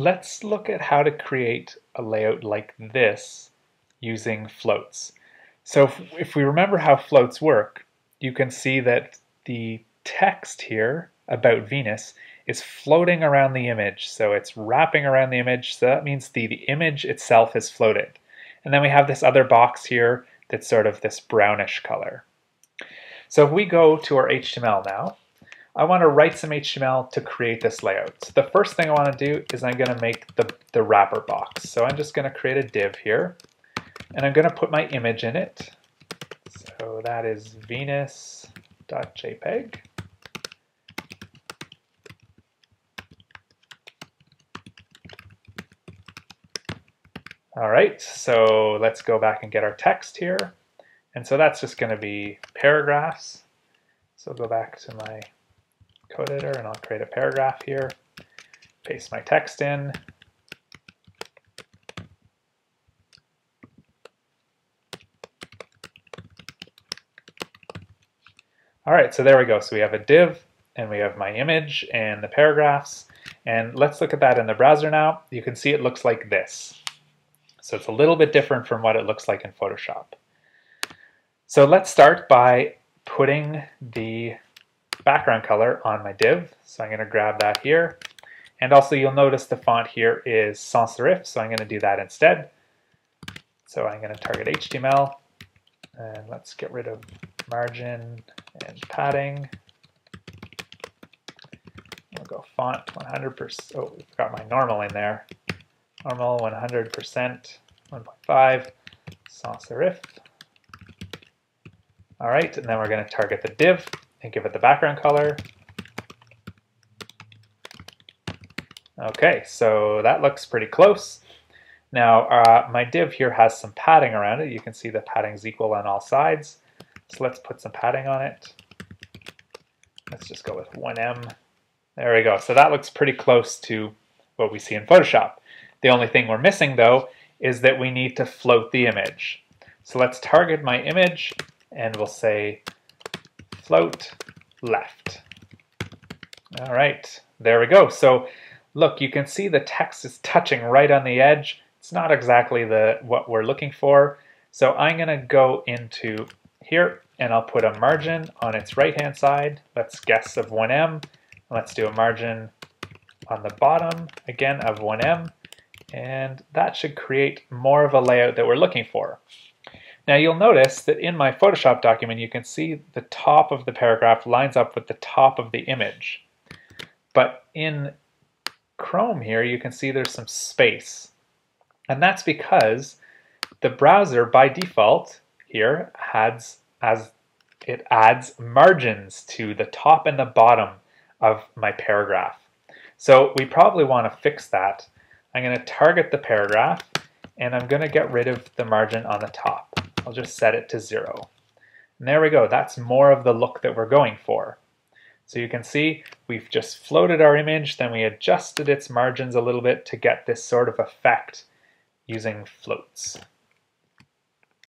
Let's look at how to create a layout like this using floats. So if, we remember how floats work, you can see that the text here about Venus is floating around the image. So it's wrapping around the image. So that means the, the image itself is floated. And then we have this other box here that's sort of this brownish color. So if we go to our HTML now, I want to write some HTML to create this layout. So the first thing I want to do is I'm going to make the, the wrapper box. So I'm just going to create a div here, and I'm going to put my image in it. So that is venus.jpg. All right, so let's go back and get our text here. And so that's just going to be paragraphs. So I'll go back to my code editor and I'll create a paragraph here, paste my text in. All right, so there we go. So we have a div and we have my image and the paragraphs. And let's look at that in the browser now. You can see it looks like this. So it's a little bit different from what it looks like in Photoshop. So let's start by putting the background color on my div. So I'm going to grab that here. And also you'll notice the font here is sans serif, so I'm going to do that instead. So I'm going to target HTML, and let's get rid of margin and padding. We'll go font 100%. Oh, we've got my normal in there. Normal 100%, 1.5, sans serif. All right, and then we're going to target the div and give it the background color. Okay, so that looks pretty close. Now, uh, my div here has some padding around it. You can see the padding is equal on all sides. So let's put some padding on it. Let's just go with 1em. There we go. So that looks pretty close to what we see in Photoshop. The only thing we're missing, though, is that we need to float the image. So let's target my image, and we'll say float left. All right, there we go. So look, you can see the text is touching right on the edge. It's not exactly the what we're looking for. So I'm going to go into here and I'll put a margin on its right hand side. Let's guess of 1em. Let's do a margin on the bottom again of 1em. and that should create more of a layout that we're looking for. Now you'll notice that in my Photoshop document you can see the top of the paragraph lines up with the top of the image. But in Chrome here you can see there's some space. And that's because the browser by default here adds as it adds margins to the top and the bottom of my paragraph. So we probably want to fix that. I'm going to target the paragraph and I'm going to get rid of the margin on the top. I'll just set it to zero. And there we go. That's more of the look that we're going for. So you can see we've just floated our image, then we adjusted its margins a little bit to get this sort of effect using floats.